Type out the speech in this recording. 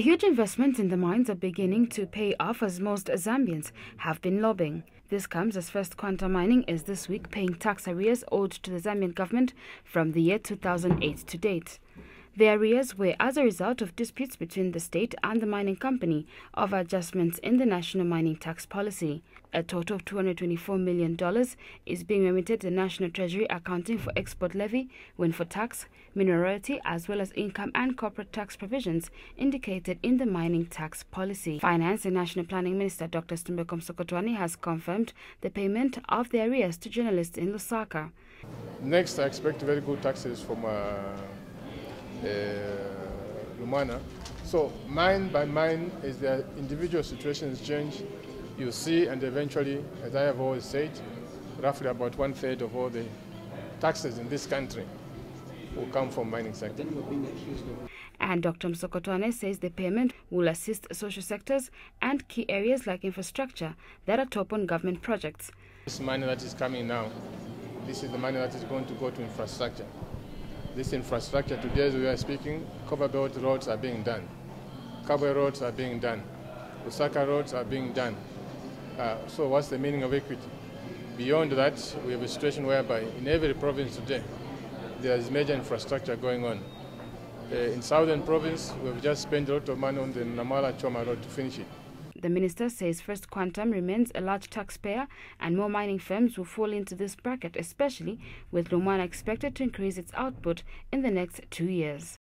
Huge investments in the mines are beginning to pay off as most Zambians have been lobbying. This comes as First Quantum Mining is this week paying tax arrears owed to the Zambian government from the year 2008 to date. The arrears were as a result of disputes between the state and the mining company over adjustments in the national mining tax policy. A total of $224 million is being remitted to the National Treasury accounting for export levy, windfall tax, mineral royalty, as well as income and corporate tax provisions indicated in the mining tax policy. Finance and National Planning Minister Dr. Situmbeko Musokotwane has confirmed the payment of the arrears to journalists in Lusaka. Next, I expect very good taxes from uh, Uh, Lumwana. So mine by mine, as their individual situations change, you see, and eventually, as I have always said, roughly about one third of all the taxes in this country will come from mining sector. And Dr. Musokotwane says the payment will assist social sectors and key areas like infrastructure that are top on government projects. This money that is coming now, this is the money that is going to go to infrastructure. This infrastructure, today as we are speaking, Copperbelt roads are being done. Kabwe roads are being done. Lusaka roads are being done. Uh, so what's the meaning of equity? Beyond that, we have a situation whereby in every province today, there is major infrastructure going on. Uh, in southern province, we've just spent a lot of money on the Namwala Choma road to finish it. The minister says First Quantum remains a large taxpayer and more mining firms will fall into this bracket, especially with Lumwana expected to increase its output in the next two years.